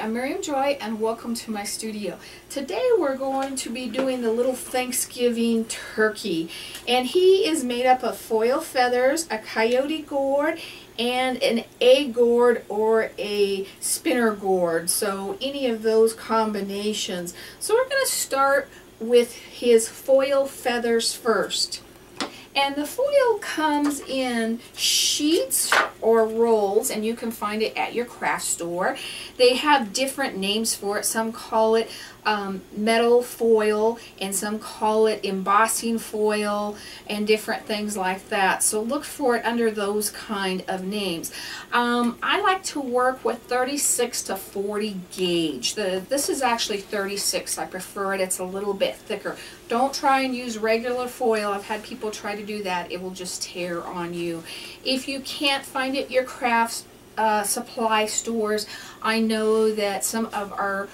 I'm Miriam Joy and welcome to my studio. Today we're going to be doing the little Thanksgiving turkey and he is made up of foil feathers, a coyote gourd, and an egg gourd or a spinner gourd. So any of those combinations. So we're going to start with his foil feathers first. And the foil comes in sheets or rolls, and you can find it at your craft store. They have different names for it. Some call it um, metal foil, and some call it embossing foil, and different things like that. So look for it under those kind of names. Um, I like to work with 36 to 40 gauge. The, this is actually 36. I prefer it. It's a little bit thicker. Don't try and use regular foil. I've had people try to do that. It will just tear on you. If you can't find it at your crafts uh, supply stores, I know that some of our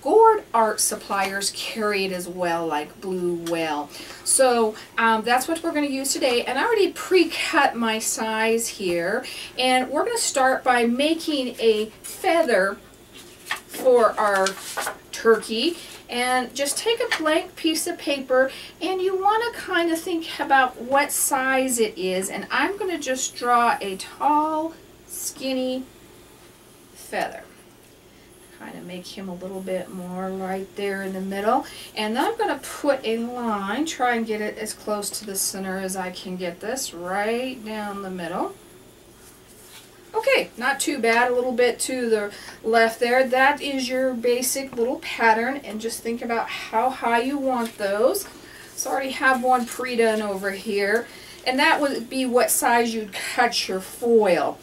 gourd art suppliers carry it as well, like Blue Whale. So um, that's what we're going to use today. And I already pre-cut my size here. And we're going to start by making a feather for our turkey. And just take a blank piece of paper and you want to kind of think about what size it is. And I'm going to just draw a tall, skinny feather kind of make him a little bit more right there in the middle. And then I'm going to put a line, try and get it as close to the center as I can get this, right down the middle. Okay, not too bad, a little bit to the left there. That is your basic little pattern, and just think about how high you want those. So I already have one pre-done over here, and that would be what size you'd cut your foil.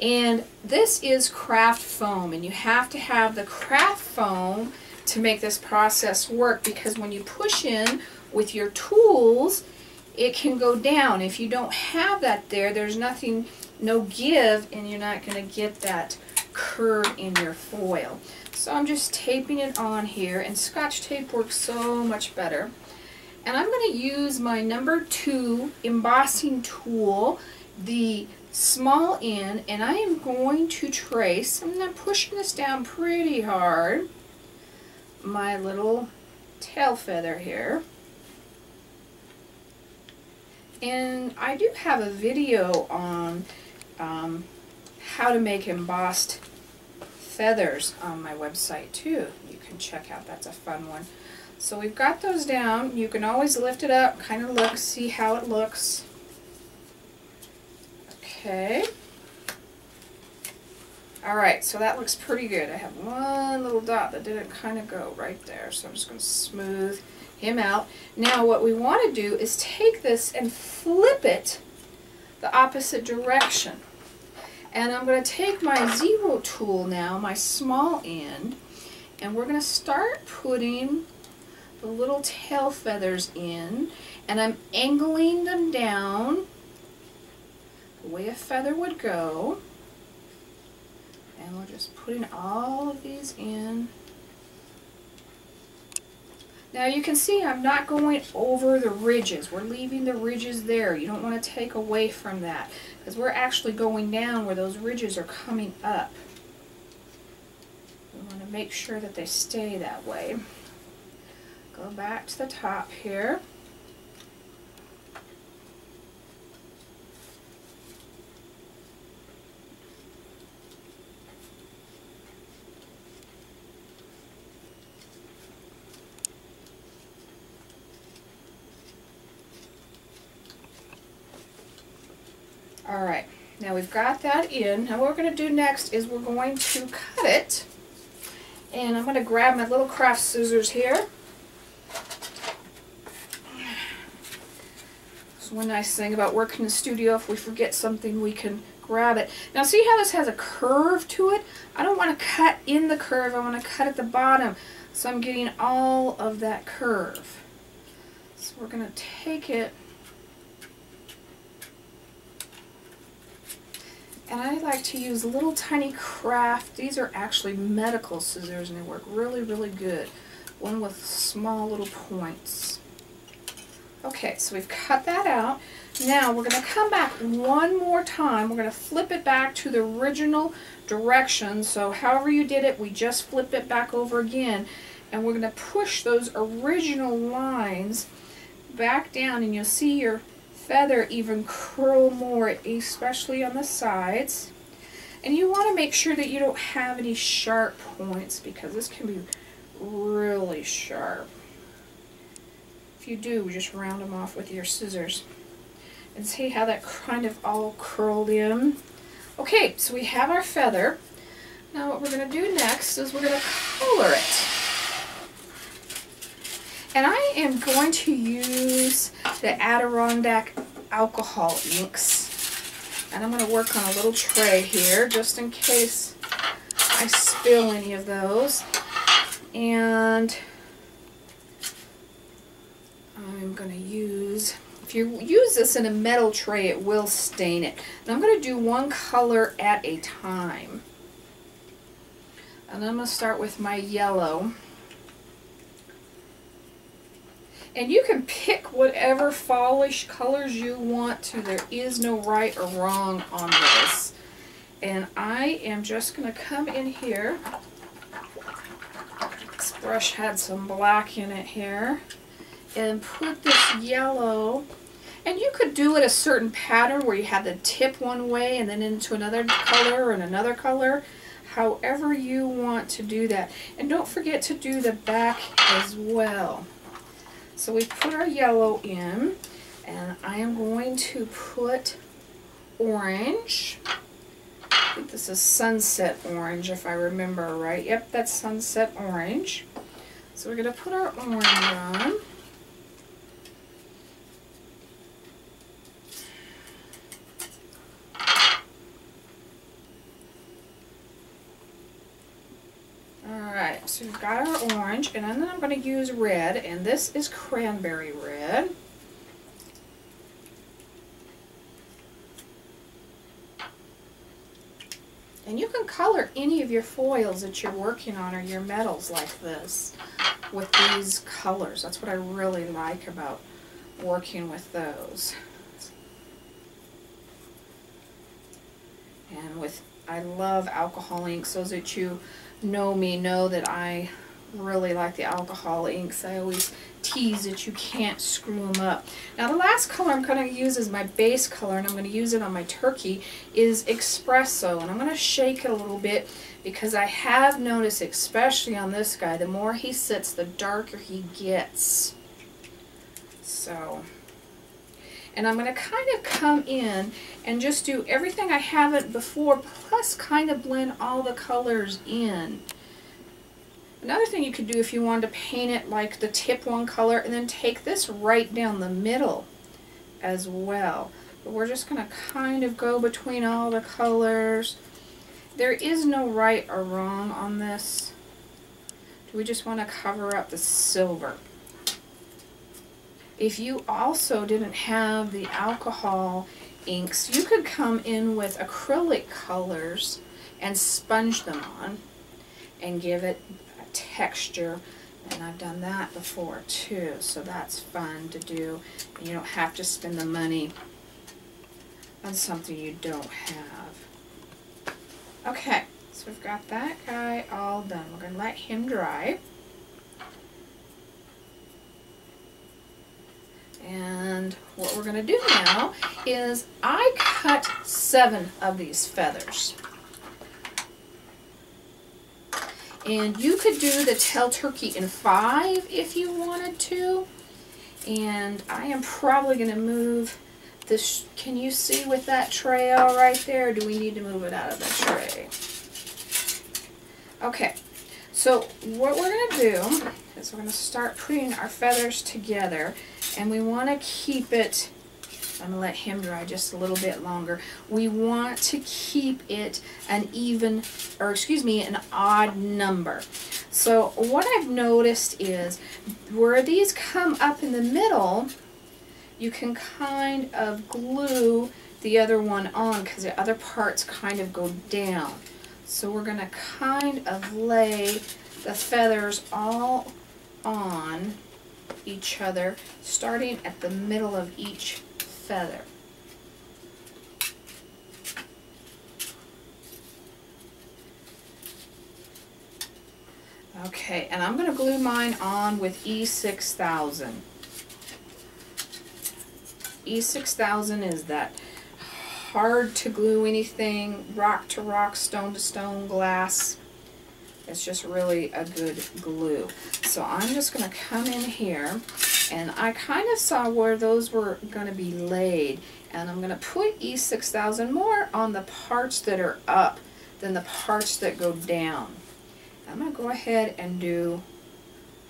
And this is craft foam, and you have to have the craft foam to make this process work because when you push in with your tools, it can go down. If you don't have that there, there's nothing, no give, and you're not going to get that curve in your foil. So I'm just taping it on here, and Scotch tape works so much better. And I'm going to use my number two embossing tool, the small end and I am going to trace, I'm not pushing this down pretty hard, my little tail feather here. And I do have a video on um, how to make embossed feathers on my website too. You can check out, that's a fun one. So we've got those down. You can always lift it up, kind of look, see how it looks. Okay. Alright, so that looks pretty good. I have one little dot that didn't kind of go right there, so I'm just going to smooth him out. Now what we want to do is take this and flip it the opposite direction. And I'm going to take my zero tool now, my small end, and we're going to start putting the little tail feathers in, and I'm angling them down the way a feather would go. And we're just putting all of these in. Now you can see I'm not going over the ridges. We're leaving the ridges there. You don't want to take away from that because we're actually going down where those ridges are coming up. We want to make sure that they stay that way. Go back to the top here. All right, now we've got that in. Now what we're going to do next is we're going to cut it. And I'm going to grab my little craft scissors here. So one nice thing about working in the studio, if we forget something, we can grab it. Now see how this has a curve to it? I don't want to cut in the curve, I want to cut at the bottom. So I'm getting all of that curve. So we're going to take it And I like to use little tiny craft, these are actually medical scissors and they work really, really good. One with small little points. Okay, so we've cut that out. Now we're going to come back one more time. We're going to flip it back to the original direction. So however you did it, we just flip it back over again. And we're going to push those original lines back down and you'll see your feather even curl more, especially on the sides. And you want to make sure that you don't have any sharp points because this can be really sharp. If you do, just round them off with your scissors. And see how that kind of all curled in? Okay, so we have our feather. Now what we're going to do next is we're going to color it. And I am going to use the Adirondack alcohol inks. And I'm going to work on a little tray here just in case I spill any of those. And I'm going to use, if you use this in a metal tray, it will stain it. And I'm going to do one color at a time. And I'm going to start with my yellow. And you can pick whatever fallish colors you want to. There is no right or wrong on this. And I am just going to come in here. This brush had some black in it here and put this yellow and you could do it a certain pattern where you have the tip one way and then into another color and another color however you want to do that and don't forget to do the back as well so we put our yellow in and I am going to put orange. I think this is sunset orange if I remember right. Yep that's sunset orange. So we're going to put our orange on so we've got our orange, and then I'm going to use red, and this is cranberry red. And you can color any of your foils that you're working on or your metals like this with these colors. That's what I really like about working with those. And with, I love alcohol inks so that you know me know that I really like the alcohol inks. I always tease that you can't screw them up. Now the last color I'm going to use as my base color, and I'm going to use it on my turkey, is Espresso. And I'm going to shake it a little bit because I have noticed, especially on this guy, the more he sits, the darker he gets. So, and I'm going to kind of come in and just do everything I haven't before, plus kind of blend all the colors in. Another thing you could do if you wanted to paint it like the tip one color and then take this right down the middle as well. But we're just going to kind of go between all the colors. There is no right or wrong on this. Do We just want to cover up the silver. If you also didn't have the alcohol inks, you could come in with acrylic colors and sponge them on and give it a texture. And I've done that before too, so that's fun to do. You don't have to spend the money on something you don't have. Okay, so we've got that guy all done. We're going to let him dry. And what we're going to do now is I cut seven of these feathers. And you could do the tail turkey in five if you wanted to. And I am probably going to move this. Can you see with that tray all right there? do we need to move it out of the tray? Okay. So what we're going to do is we're going to start putting our feathers together and we want to keep it I'm going to let him dry just a little bit longer. We want to keep it an even, or excuse me, an odd number. So what I've noticed is where these come up in the middle, you can kind of glue the other one on because the other parts kind of go down. So we're going to kind of lay the feathers all on each other, starting at the middle of each feather. Okay, and I'm going to glue mine on with E6000. E6000 is that hard to glue anything, rock to rock, stone to stone glass. It's just really a good glue. So I'm just going to come in here and I kind of saw where those were going to be laid and I'm going to put E6000 more on the parts that are up than the parts that go down. I'm going to go ahead and do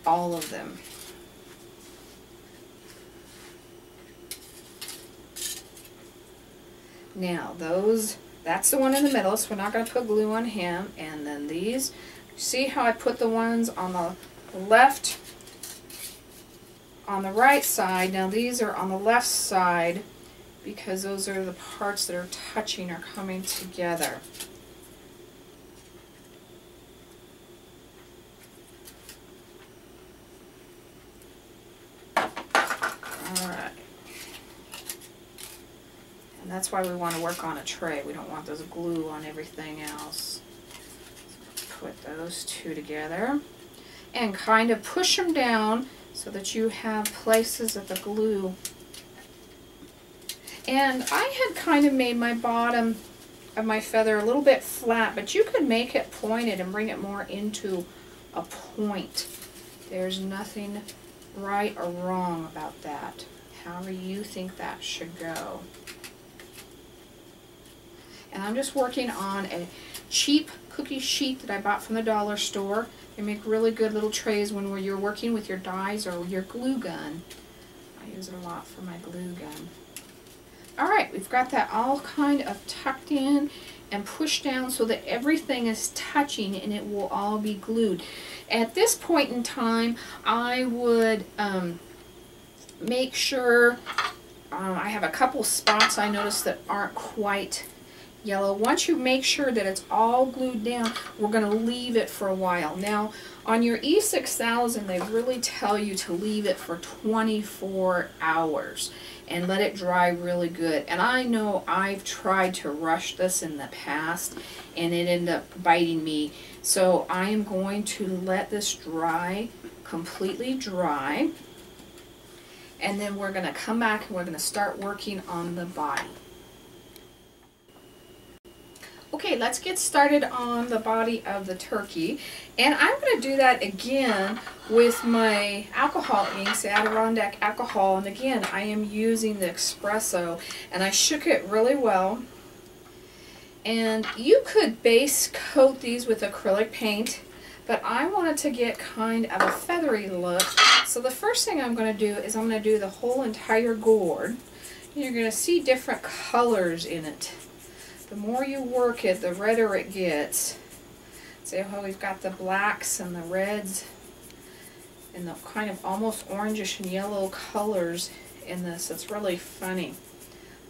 all of them. Now those, that's the one in the middle, so we're not going to put glue on him. And then these, see how I put the ones on the left, on the right side. Now these are on the left side because those are the parts that are touching or coming together. And that's why we want to work on a tray. We don't want those glue on everything else. Put those two together and kind of push them down so that you have places of the glue. And I had kind of made my bottom of my feather a little bit flat, but you could make it pointed and bring it more into a point. There's nothing right or wrong about that. However you think that should go. And I'm just working on a cheap cookie sheet that I bought from the dollar store. They make really good little trays when you're working with your dyes or your glue gun. I use it a lot for my glue gun. Alright, we've got that all kind of tucked in and pushed down so that everything is touching and it will all be glued. At this point in time, I would um, make sure uh, I have a couple spots I noticed that aren't quite yellow. Once you make sure that it's all glued down, we're going to leave it for a while. Now, on your E6000, they really tell you to leave it for 24 hours and let it dry really good. And I know I've tried to rush this in the past and it ended up biting me. So I am going to let this dry, completely dry. And then we're going to come back and we're going to start working on the body. Okay, let's get started on the body of the turkey. And I'm going to do that again with my alcohol inks, Adirondack alcohol. And again, I am using the espresso. And I shook it really well. And you could base coat these with acrylic paint. But I wanted to get kind of a feathery look. So the first thing I'm going to do is I'm going to do the whole entire gourd. You're going to see different colors in it the more you work it, the redder it gets. See how we've got the blacks and the reds and the kind of almost orangish and yellow colors in this. It's really funny.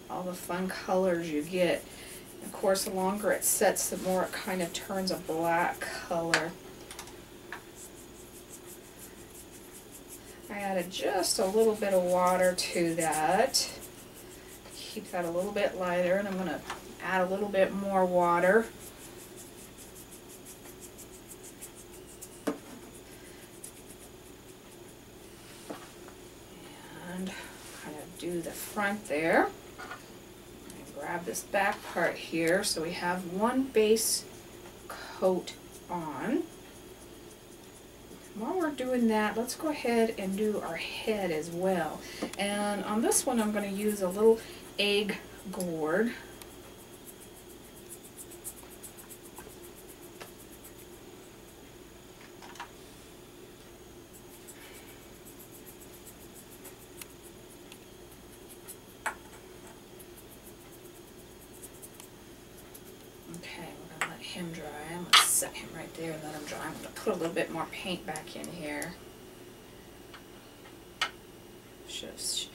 All the fun colors you get. Of course, the longer it sets, the more it kind of turns a black color. I added just a little bit of water to that. Keep that a little bit lighter, and I'm going to add a little bit more water. And kind of do the front there. And grab this back part here so we have one base coat on. While we're doing that, let's go ahead and do our head as well. And on this one, I'm going to use a little egg gourd. him dry. I'm going to set him right there and let him dry. I'm going to put a little bit more paint back in here. Should have sh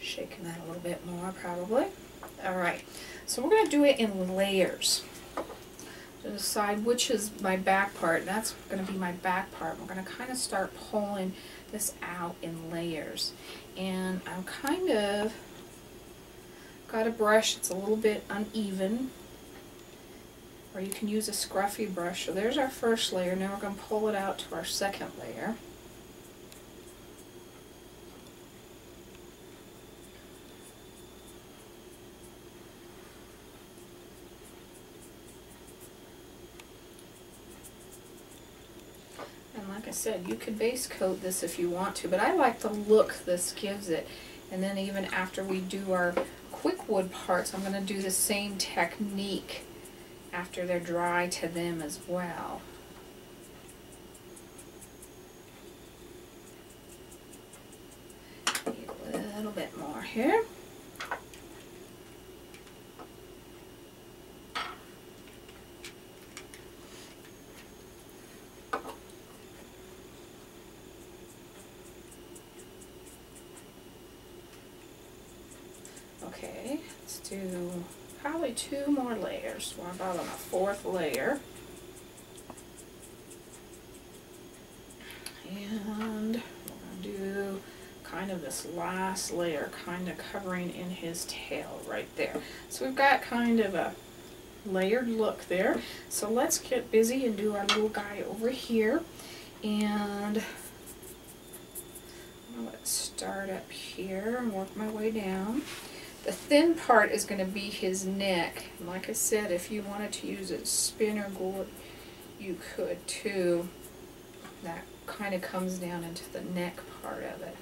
shaken that a little bit more probably. Alright, so we're going to do it in layers. To decide which is my back part. That's going to be my back part. We're going to kind of start pulling this out in layers. And I'm kind of got a brush, it's a little bit uneven. Or you can use a scruffy brush. So there's our first layer. Now we're going to pull it out to our second layer. And like I said, you could base coat this if you want to, but I like the look this gives it. And then even after we do our Quikwood parts, I'm going to do the same technique after they're dry to them as well. a little bit more here. Okay, let's do probably two more layers. We're about on a fourth layer. And we're going to do kind of this last layer kind of covering in his tail right there. So we've got kind of a layered look there. So let's get busy and do our little guy over here. And let's start up here and work my way down. The thin part is going to be his neck. Like I said, if you wanted to use a spinner gourd, you could too. That kind of comes down into the neck part of it.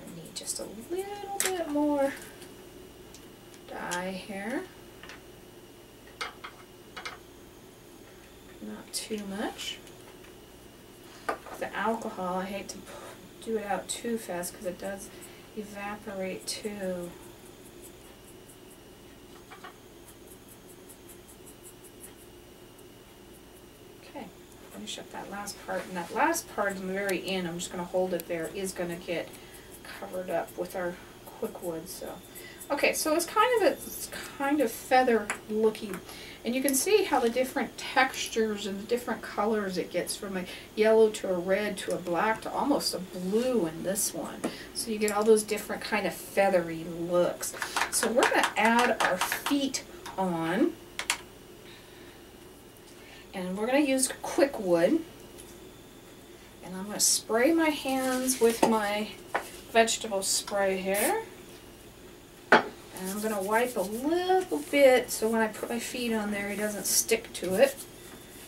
I need just a little bit more dye here. Not too much. The alcohol, I hate to do it out too fast because it does evaporate too. Okay, finish up that last part. And that last part in the very end, I'm just going to hold it there, is going to get covered up with our Quikwood. So, Okay, so it's kind of a it's kind of feather looking. And you can see how the different textures and the different colors it gets from a yellow to a red to a black to almost a blue in this one. So you get all those different kind of feathery looks. So we're going to add our feet on. And we're going to use Quikwood. And I'm going to spray my hands with my vegetable spray here. And I'm going to wipe a little bit so when I put my feet on there, it doesn't stick to it.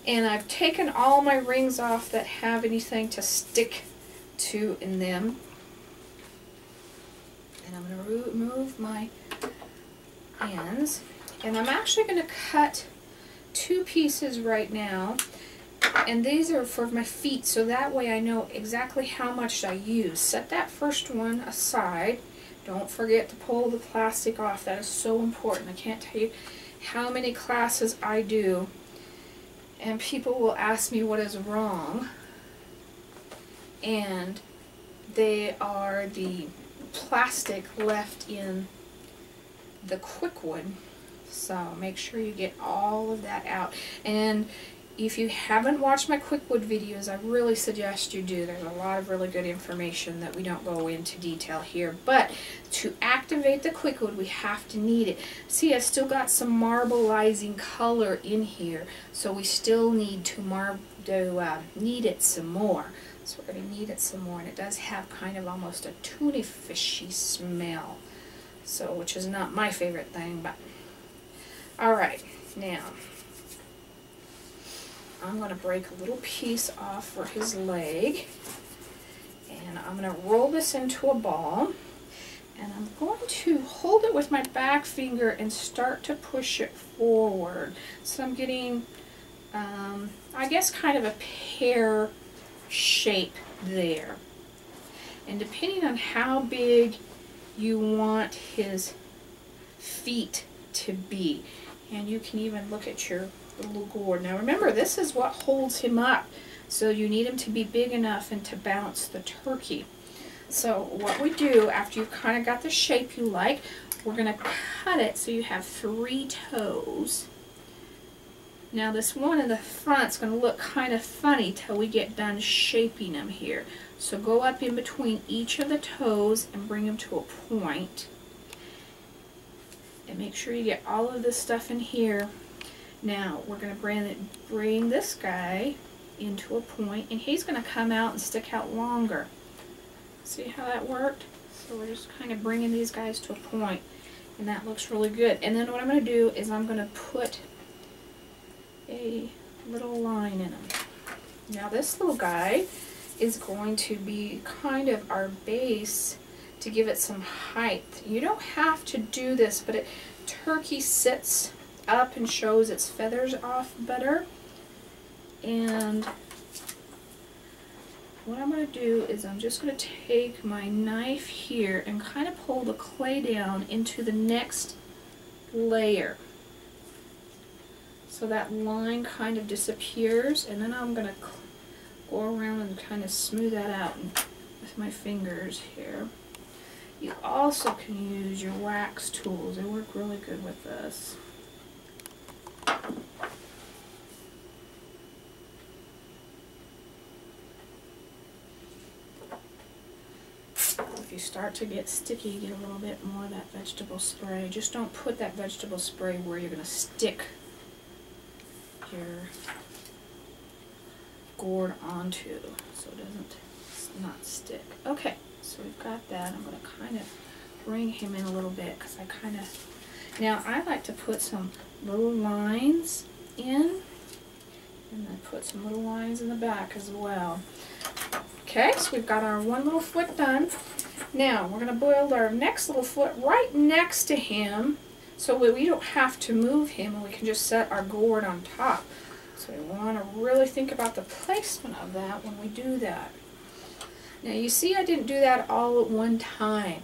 And I've taken all my rings off that have anything to stick to in them. And I'm going to remove my ends. And I'm actually going to cut two pieces right now. And these are for my feet, so that way I know exactly how much I use. Set that first one aside. Don't forget to pull the plastic off. That is so important. I can't tell you how many classes I do and people will ask me what is wrong and they are the plastic left in the Quikwood so make sure you get all of that out and if you haven't watched my Quikwood videos, I really suggest you do. There's a lot of really good information that we don't go into detail here. But to activate the Quikwood, we have to knead it. See, I still got some marbleizing color in here, so we still need to, mar to uh, knead it some more. So we're going to knead it some more, and it does have kind of almost a tuna fishy smell. So, which is not my favorite thing, but... Alright, now... I'm going to break a little piece off for his leg. And I'm going to roll this into a ball. And I'm going to hold it with my back finger and start to push it forward. So I'm getting, um, I guess, kind of a pear shape there. And depending on how big you want his feet to be, and you can even look at your little gourd. Now remember, this is what holds him up. So you need him to be big enough and to bounce the turkey. So what we do, after you've kind of got the shape you like, we're going to cut it so you have three toes. Now this one in the front's going to look kind of funny till we get done shaping them here. So go up in between each of the toes and bring them to a point. And make sure you get all of this stuff in here. Now we're going to bring, bring this guy into a point and he's going to come out and stick out longer. See how that worked? So we're just kind of bringing these guys to a point and that looks really good. And then what I'm going to do is I'm going to put a little line in them. Now this little guy is going to be kind of our base to give it some height. You don't have to do this, but it turkey sits up and shows its feathers off better. And what I'm going to do is I'm just going to take my knife here and kind of pull the clay down into the next layer. So that line kind of disappears and then I'm going to go around and kind of smooth that out with my fingers here. You also can use your wax tools. They work really good with this. If you start to get sticky, get a little bit more of that vegetable spray. Just don't put that vegetable spray where you're going to stick your gourd onto so it doesn't not stick. Okay, so we've got that. I'm going to kind of bring him in a little bit because I kind of... Now, I like to put some little lines in and then put some little lines in the back as well. Okay, so we've got our one little foot done. Now, we're going to build our next little foot right next to him so we don't have to move him and we can just set our gourd on top. So we want to really think about the placement of that when we do that. Now you see I didn't do that all at one time.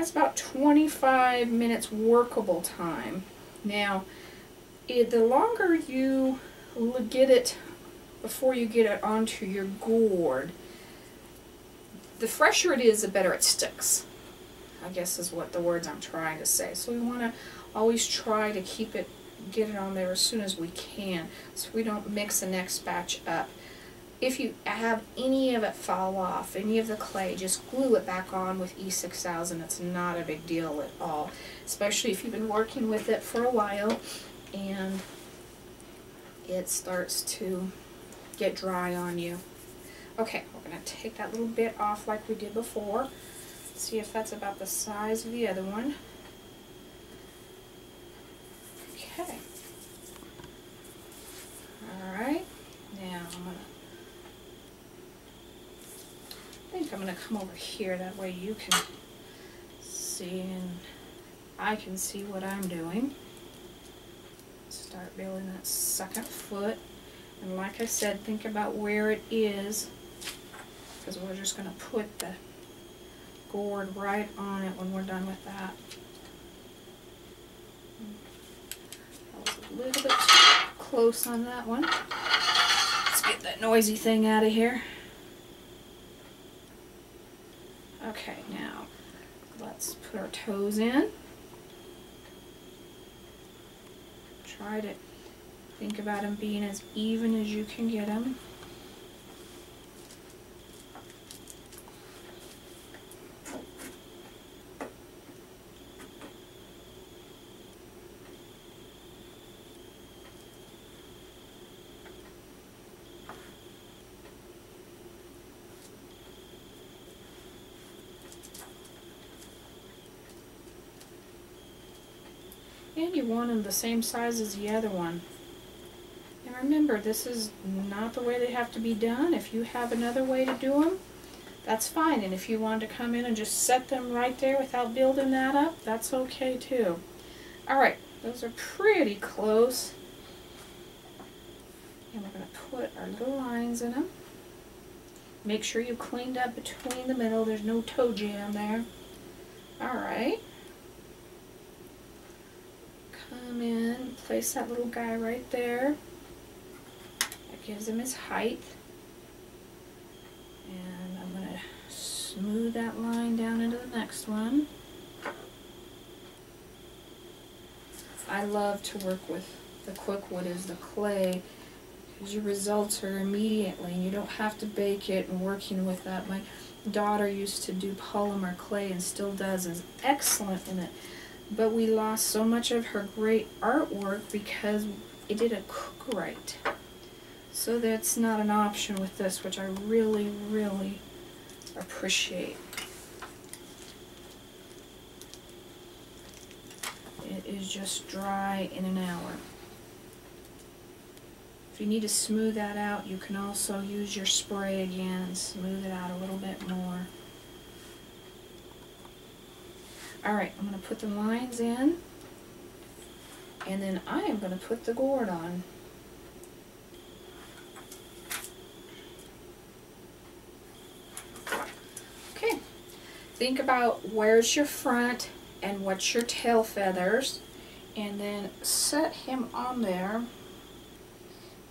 Has about 25 minutes workable time. Now, it, the longer you get it before you get it onto your gourd, the fresher it is, the better it sticks. I guess is what the words I'm trying to say. So we want to always try to keep it, get it on there as soon as we can so we don't mix the next batch up. If you have any of it fall off, any of the clay, just glue it back on with E6000. It's not a big deal at all, especially if you've been working with it for a while and it starts to get dry on you. Okay, we're going to take that little bit off like we did before. See if that's about the size of the other one. Okay. Alright, now I'm going to I think I'm going to come over here, that way you can see and I can see what I'm doing. Start building that second foot. And like I said, think about where it is, because we're just going to put the gourd right on it when we're done with that. That was a little bit close on that one. Let's get that noisy thing out of here. Okay, now let's put our toes in. Try to think about them being as even as you can get them. And you want them the same size as the other one. And remember, this is not the way they have to be done. If you have another way to do them, that's fine. And if you want to come in and just set them right there without building that up, that's okay too. Alright, those are pretty close. And we're going to put our little lines in them. Make sure you cleaned up between the middle. There's no toe jam there. Alright. Oh, Come in, place that little guy right there. That gives him his height. And I'm going to smooth that line down into the next one. I love to work with the Quikwood is the clay because your results are immediately and you don't have to bake it and working with that. My daughter used to do polymer clay and still does, is excellent in it. But we lost so much of her great artwork because it didn't cook right. So that's not an option with this, which I really, really appreciate. It is just dry in an hour. If you need to smooth that out, you can also use your spray again and smooth it out a little bit more. Alright, I'm going to put the lines in, and then I am going to put the gourd on. Okay, think about where's your front and what's your tail feathers, and then set him on there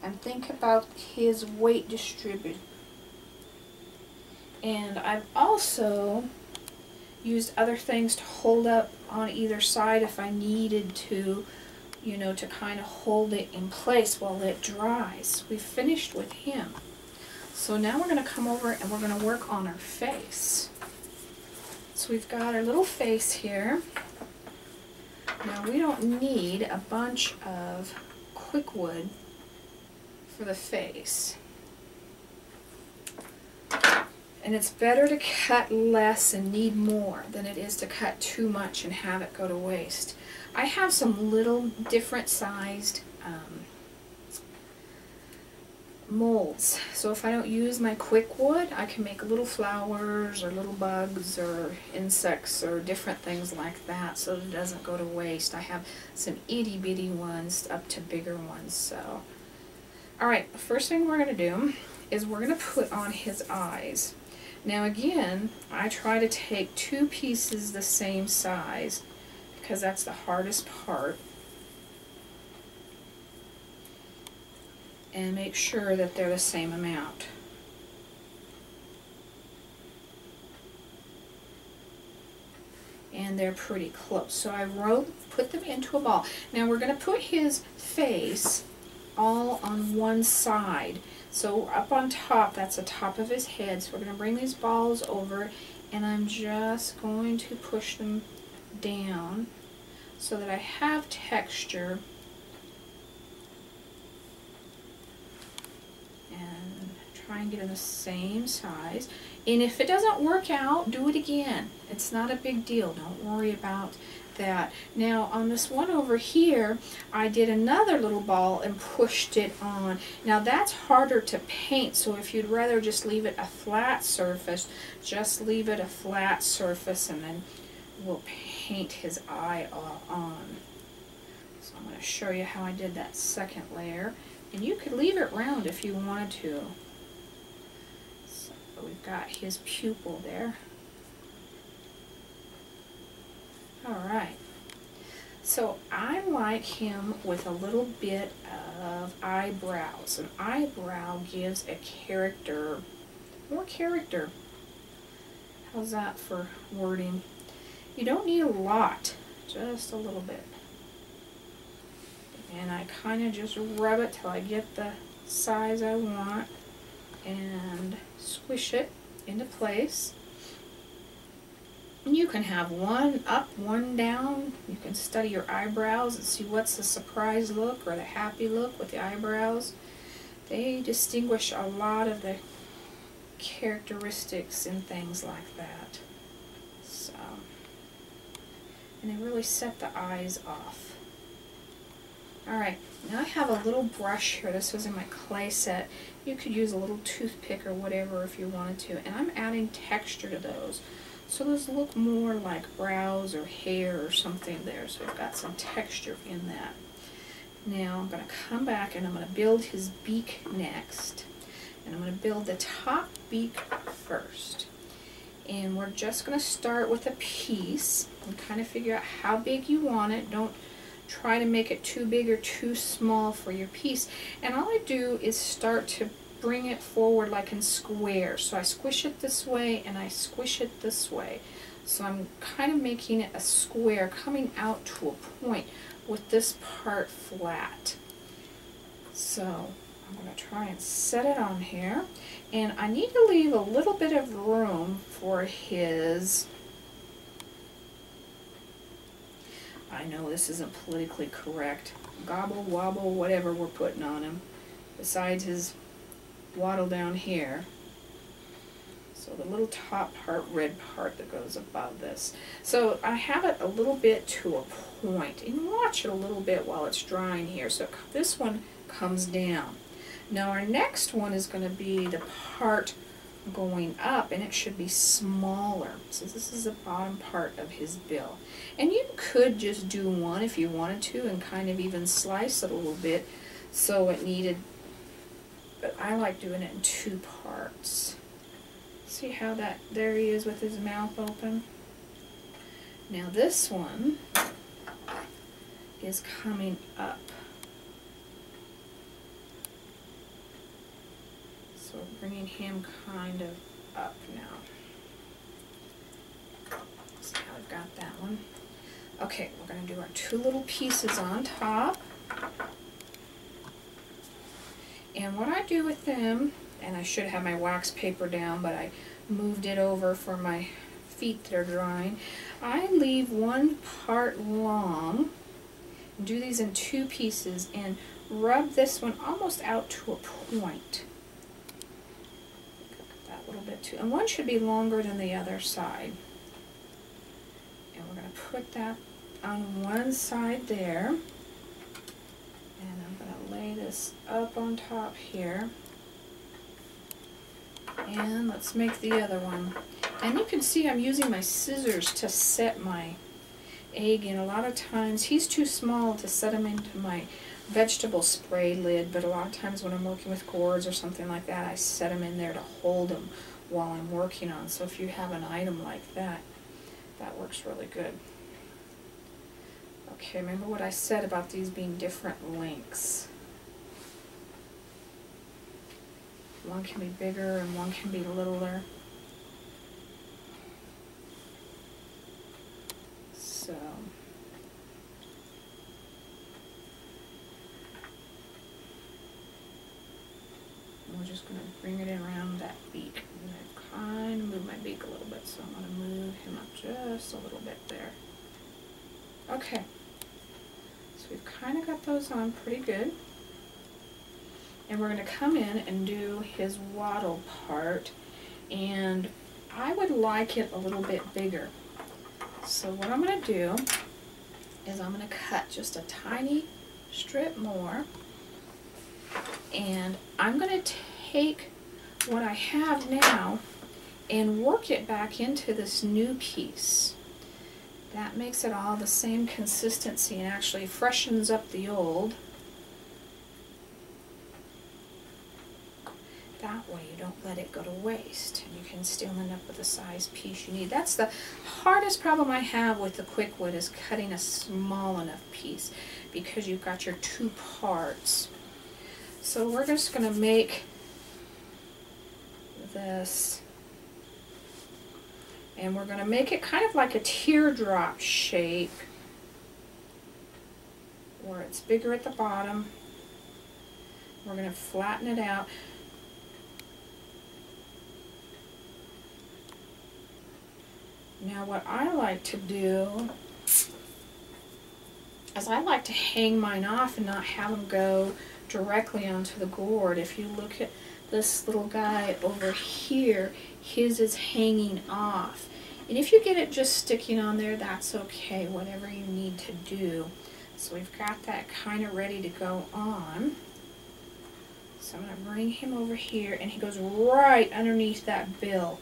and think about his weight distributed. And I've also used other things to hold up on either side if I needed to, you know, to kind of hold it in place while it dries. We finished with him. So now we're going to come over and we're going to work on our face. So we've got our little face here. Now we don't need a bunch of Quikwood for the face. And it's better to cut less and need more than it is to cut too much and have it go to waste. I have some little different sized um, molds. So if I don't use my Quikwood, I can make little flowers or little bugs or insects or different things like that so it doesn't go to waste. I have some itty bitty ones up to bigger ones. So, Alright, the first thing we're going to do is we're going to put on his eyes. Now again, I try to take two pieces the same size because that's the hardest part. And make sure that they're the same amount. and they're pretty close. So I wrote, put them into a ball. Now we're going to put his face all on one side. So up on top, that's the top of his head. So we're going to bring these balls over and I'm just going to push them down so that I have texture. And try and get them the same size. And if it doesn't work out, do it again. It's not a big deal. Don't worry about that. Now on this one over here, I did another little ball and pushed it on. Now that's harder to paint, so if you'd rather just leave it a flat surface, just leave it a flat surface and then we'll paint his eye on. So I'm going to show you how I did that second layer. And you could leave it round if you wanted to. So we've got his pupil there. Alright. So I like him with a little bit of eyebrows. An eyebrow gives a character, more character. How's that for wording? You don't need a lot, just a little bit. And I kind of just rub it till I get the size I want and squish it into place. You can have one up, one down. You can study your eyebrows and see what's the surprise look or the happy look with the eyebrows. They distinguish a lot of the characteristics and things like that. So, and they really set the eyes off. Alright, now I have a little brush here. This was in my clay set. You could use a little toothpick or whatever if you wanted to. And I'm adding texture to those. So those look more like brows or hair or something there. So we've got some texture in that. Now I'm going to come back and I'm going to build his beak next. And I'm going to build the top beak first. And we're just going to start with a piece and kind of figure out how big you want it. Don't try to make it too big or too small for your piece. And all I do is start to bring it forward like in squares. So I squish it this way and I squish it this way. So I'm kind of making it a square coming out to a point with this part flat. So I'm going to try and set it on here. And I need to leave a little bit of room for his, I know this isn't politically correct, gobble wobble whatever we're putting on him, besides his wattle down here. So the little top part, red part that goes above this. So I have it a little bit to a point, and watch it a little bit while it's drying here. So this one comes down. Now our next one is going to be the part going up and it should be smaller. So this is the bottom part of his bill. And you could just do one if you wanted to and kind of even slice it a little bit so it needed, but I like doing it in two parts. See how that, there he is with his mouth open. Now this one is coming up. So we're bringing him kind of up now. See how I've got that one. Okay, we're going to do our two little pieces on top. And what I do with them, and I should have my wax paper down, but I moved it over for my feet that are drying. I leave one part long, do these in two pieces, and rub this one almost out to a point That little bit too. And one should be longer than the other side. And we're going to put that on one side there. And I'm going to lay this up on top here. And let's make the other one. And you can see I'm using my scissors to set my egg in. A lot of times, he's too small to set him into my vegetable spray lid, but a lot of times when I'm working with gourds or something like that, I set them in there to hold them while I'm working on. So if you have an item like that, that works really good. Okay, remember what I said about these being different lengths. One can be bigger and one can be littler. So... we're just going to bring it in around that beak. And I kind of move my beak a little bit, so I'm going to move him up just a little bit there. Okay, so we've kind of got those on pretty good. And we're going to come in and do his wattle part, and I would like it a little bit bigger. So what I'm going to do is I'm going to cut just a tiny strip more and I'm going to take what I have now and work it back into this new piece. That makes it all the same consistency and actually freshens up the old. That way you don't let it go to waste and you can still end up with the size piece you need. That's the hardest problem I have with the Quikwood is cutting a small enough piece because you've got your two parts. So we're just going to make this and we're going to make it kind of like a teardrop shape where it's bigger at the bottom. We're going to flatten it out. Now what I like to do is I like to hang mine off and not have them go directly onto the gourd. If you look at this little guy over here, his is hanging off. And if you get it just sticking on there, that's okay, whatever you need to do. So we've got that kind of ready to go on. So I'm going to bring him over here, and he goes right underneath that bill.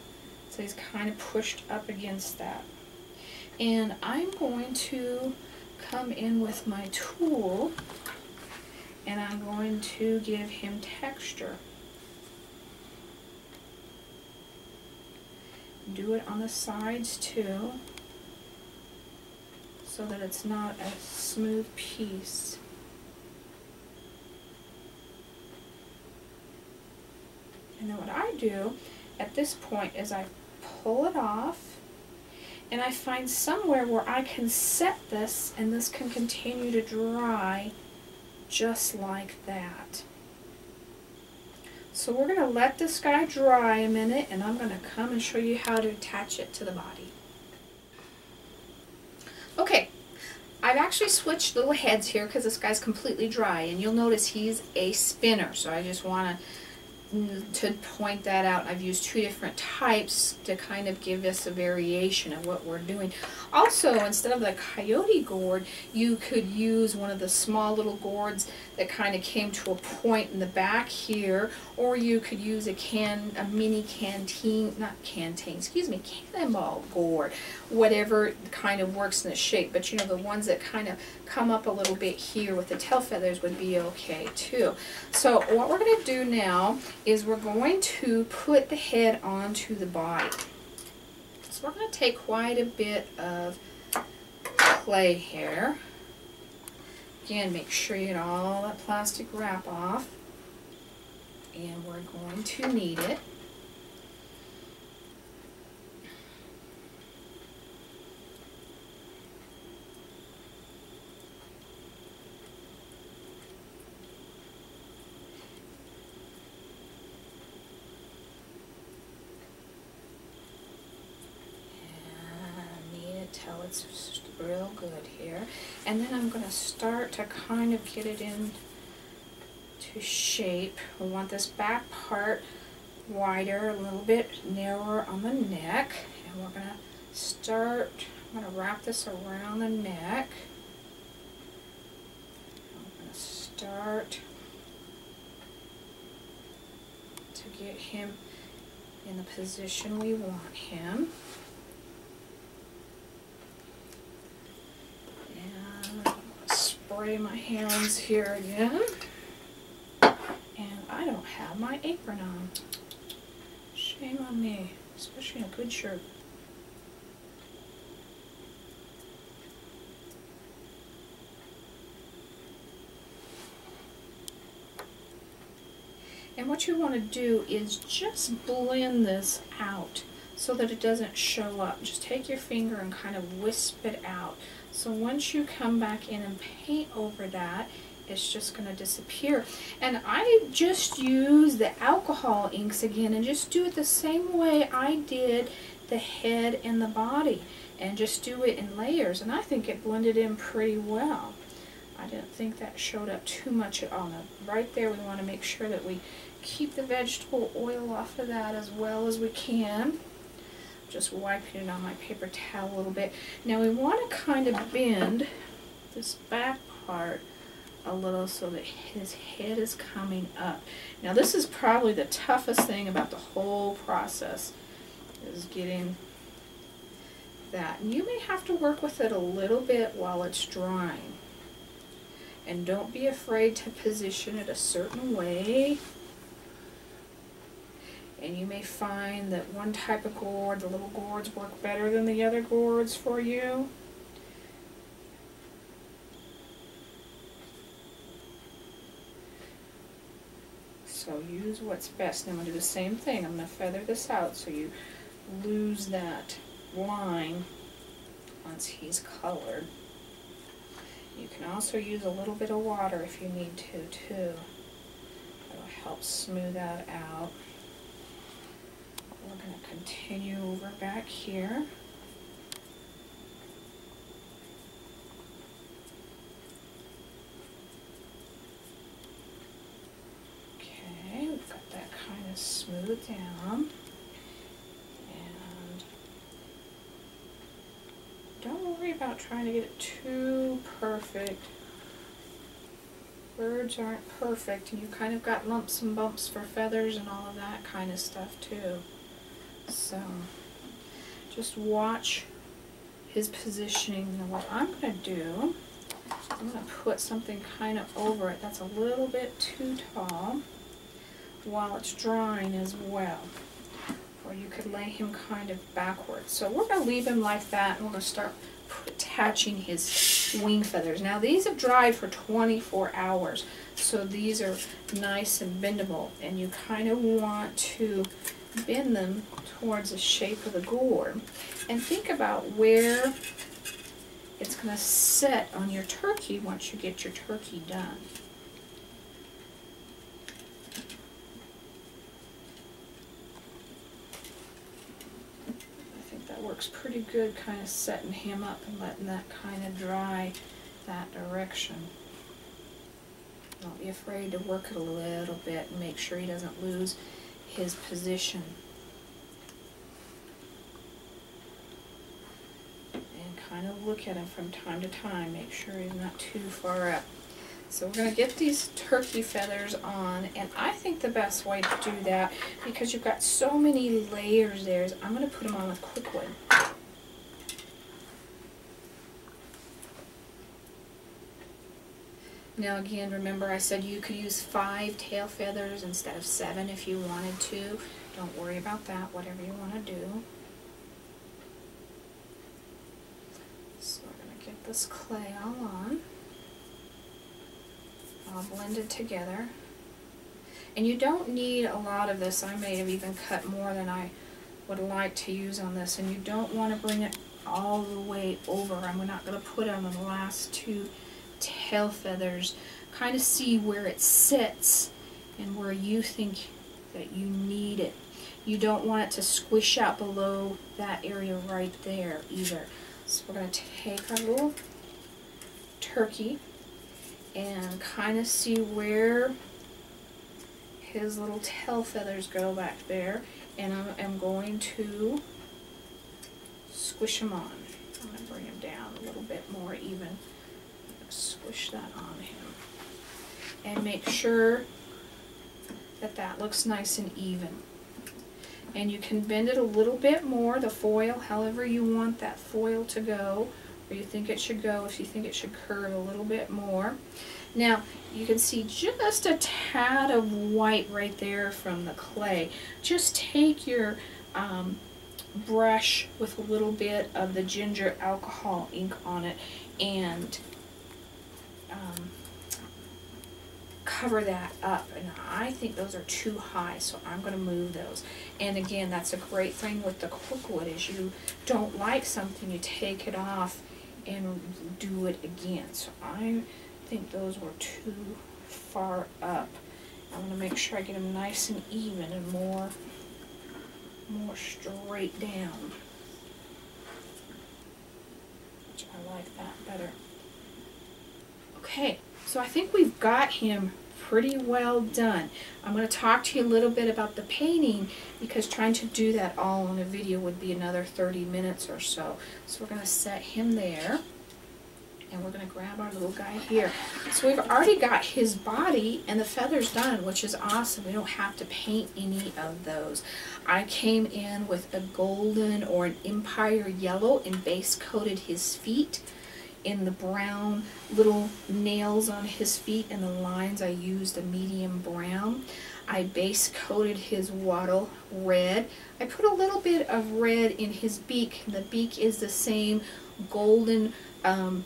So he's kind of pushed up against that. And I'm going to come in with my tool and I'm going to give him texture. Do it on the sides too, so that it's not a smooth piece. And then what I do at this point is I pull it off and I find somewhere where I can set this and this can continue to dry just like that. So we're going to let this guy dry a minute and I'm going to come and show you how to attach it to the body. Okay, I've actually switched little heads here because this guy's completely dry and you'll notice he's a spinner so I just want to to point that out, I've used two different types to kind of give us a variation of what we're doing. Also, instead of the coyote gourd, you could use one of the small little gourds that kind of came to a point in the back here, or you could use a can, a mini canteen, not canteen, excuse me, cannonball gourd, whatever kind of works in the shape. But you know, the ones that kind of come up a little bit here with the tail feathers would be okay too. So what we're going to do now is we're going to put the head onto the body. So we're going to take quite a bit of clay here. Again, make sure you get all that plastic wrap off. And we're going to need it. It's real good here. And then I'm going to start to kind of get it in to shape. We want this back part wider, a little bit narrower on the neck. And we're going to start, I'm going to wrap this around the neck. I'm going to start to get him in the position we want him. Spray my hands here again. And I don't have my apron on. Shame on me, especially a good shirt. And what you want to do is just blend this out so that it doesn't show up. Just take your finger and kind of wisp it out. So once you come back in and paint over that, it's just going to disappear. And I just use the alcohol inks again and just do it the same way I did the head and the body and just do it in layers and I think it blended in pretty well. I didn't think that showed up too much at all. Now, right there we want to make sure that we keep the vegetable oil off of that as well as we can just wiping it on my paper towel a little bit. Now we want to kind of bend this back part a little so that his head is coming up. Now this is probably the toughest thing about the whole process is getting that. And you may have to work with it a little bit while it's drying. And don't be afraid to position it a certain way and you may find that one type of gourd, the little gourds work better than the other gourds for you. So use what's best. Now I'm going to do the same thing. I'm going to feather this out so you lose that line once he's colored. You can also use a little bit of water if you need to too. It'll help smooth that out continue over back here. Okay, we've got that kind of smooth down. And don't worry about trying to get it too perfect. Birds aren't perfect, and you kind of got lumps and bumps for feathers and all of that kind of stuff too. So just watch his positioning. Now what I'm going to do, I'm going to put something kind of over it that's a little bit too tall while it's drying as well. Or you could lay him kind of backwards. So we're going to leave him like that and we're going to start attaching his wing feathers. Now these have dried for 24 hours, so these are nice and bendable, and you kind of want to bend them towards the shape of the gourd and think about where it's going to set on your turkey once you get your turkey done. I think that works pretty good kind of setting him up and letting that kind of dry that direction. Don't be afraid to work it a little bit and make sure he doesn't lose his position. And kind of look at him from time to time, make sure he's not too far up. So we're going to get these turkey feathers on, and I think the best way to do that, because you've got so many layers there, is I'm going to put them on with Quikwood. Now again, remember I said you could use five tail feathers instead of seven if you wanted to. Don't worry about that, whatever you want to do. So we're going to get this clay all on. All blended together. And you don't need a lot of this. I may have even cut more than I would like to use on this. And you don't want to bring it all the way over. I'm not going to put on the last two tail feathers, kind of see where it sits and where you think that you need it. You don't want it to squish out below that area right there either. So we're going to take our little turkey and kind of see where his little tail feathers go back there and I am going to squish them on. I'm going to bring them down a little bit more even squish that on him. And make sure that that looks nice and even. And you can bend it a little bit more, the foil, however you want that foil to go, or you think it should go, if you think it should curve a little bit more. Now, you can see just a tad of white right there from the clay. Just take your um, brush with a little bit of the ginger alcohol ink on it and um, cover that up and I think those are too high so I'm going to move those. And again that's a great thing with the quick is you don't like something you take it off and do it again. So I think those were too far up. I'm going to make sure I get them nice and even and more more straight down. Which I like that better Okay, so I think we've got him pretty well done. I'm going to talk to you a little bit about the painting because trying to do that all in a video would be another 30 minutes or so. So we're going to set him there and we're going to grab our little guy here. So we've already got his body and the feathers done, which is awesome. We don't have to paint any of those. I came in with a golden or an empire yellow and base coated his feet in the brown little nails on his feet and the lines I used a medium brown. I base coated his wattle red. I put a little bit of red in his beak. The beak is the same golden um,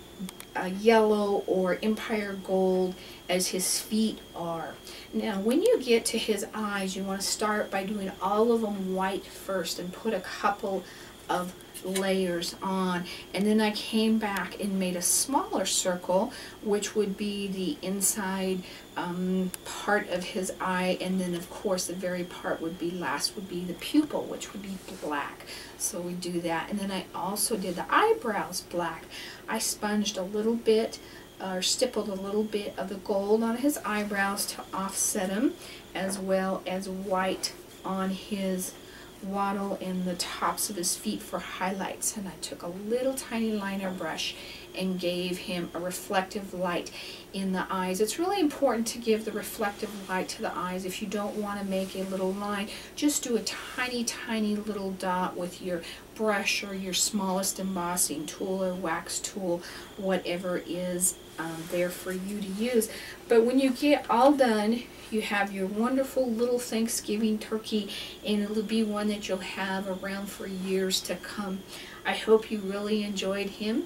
uh, yellow or empire gold as his feet are. Now when you get to his eyes you want to start by doing all of them white first and put a couple of layers on. And then I came back and made a smaller circle which would be the inside um, part of his eye. And then of course the very part would be last would be the pupil which would be black. So we do that. And then I also did the eyebrows black. I sponged a little bit or stippled a little bit of the gold on his eyebrows to offset them as well as white on his wattle in the tops of his feet for highlights. And I took a little tiny liner brush and gave him a reflective light in the eyes. It's really important to give the reflective light to the eyes. If you don't want to make a little line, just do a tiny, tiny little dot with your brush or your smallest embossing tool or wax tool, whatever is um, there for you to use. But when you get all done, you have your wonderful little Thanksgiving turkey and it'll be one that you'll have around for years to come. I hope you really enjoyed him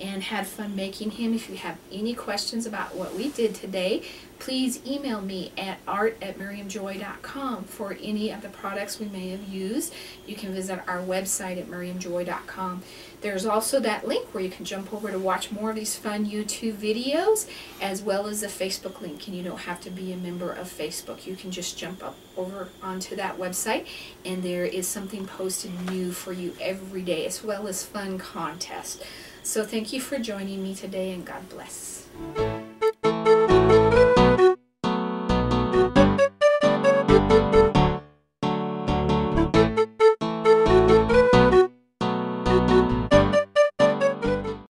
and had fun making him. If you have any questions about what we did today, please email me at art at miriamjoy.com for any of the products we may have used. You can visit our website at miriamjoy.com. There's also that link where you can jump over to watch more of these fun YouTube videos as well as the Facebook link and you don't have to be a member of Facebook. You can just jump up over onto that website and there is something posted new for you every day as well as fun contests. So thank you for joining me today and God bless.